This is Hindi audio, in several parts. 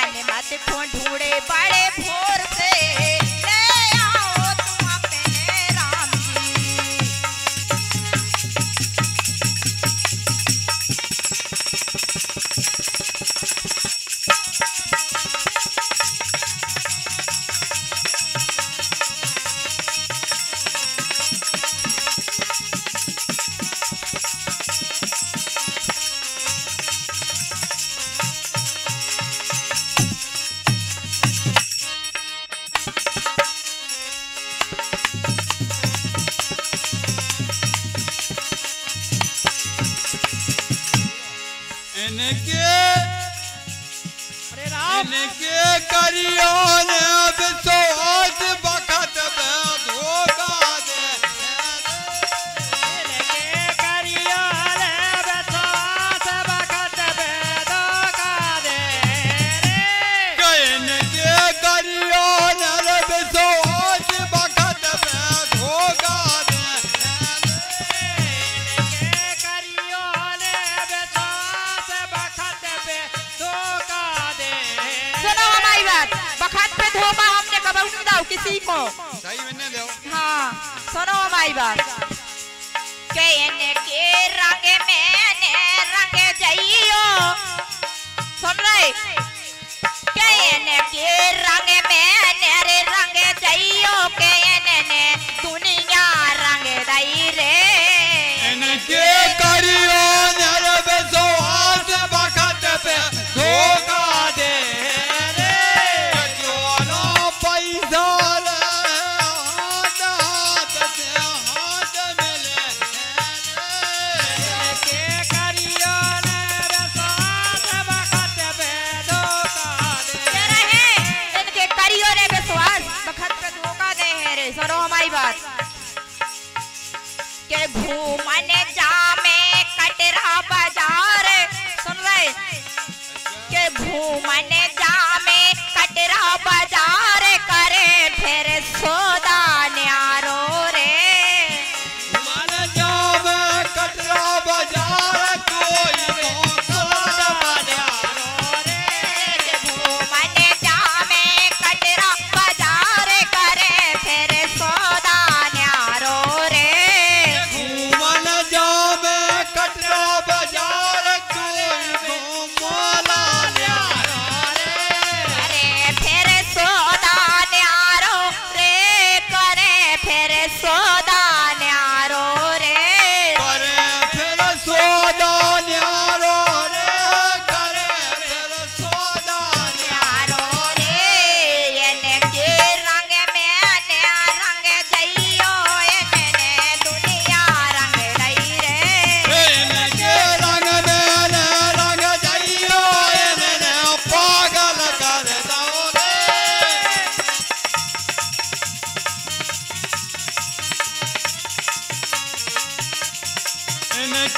मन मत ढूंढे बड़े भोर से। करियो ना किसी हाँ सुनो हमारी बात कहने के रंग मैंने रंग जाइयो सुन रहे कहने के रंग मैंने रे रंग जाइयो कहने दुनिया रंग दई रे who, my nigga?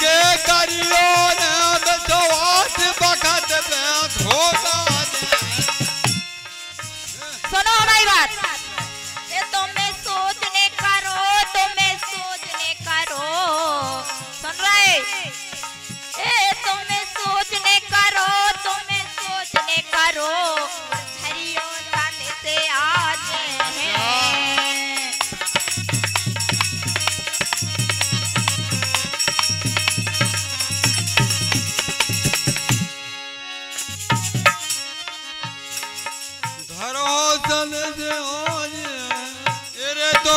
के करियो न बखत में धोता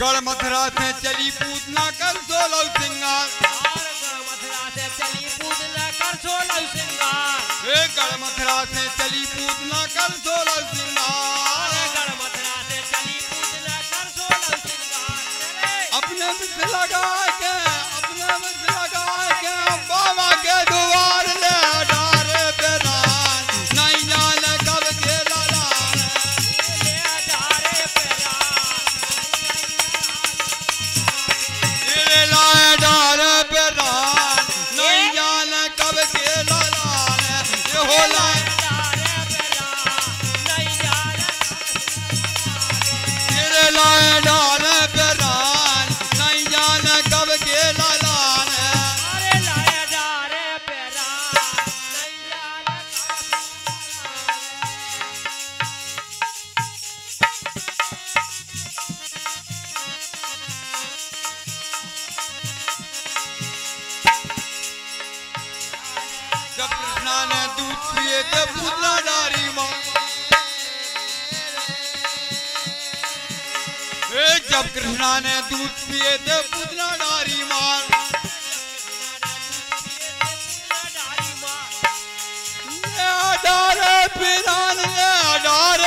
गढ़ मथुरा से चली पूतना कर सोलह सिंगार। मथुरा से चली पूतना कर सोलह सिंगार। गढ़ मथुरा से चली पूतना कर सोलह सिंगार। जब कृष्णा ने दूध पिए थे पूतना डारी मार डारी डारे पिरान ये डारे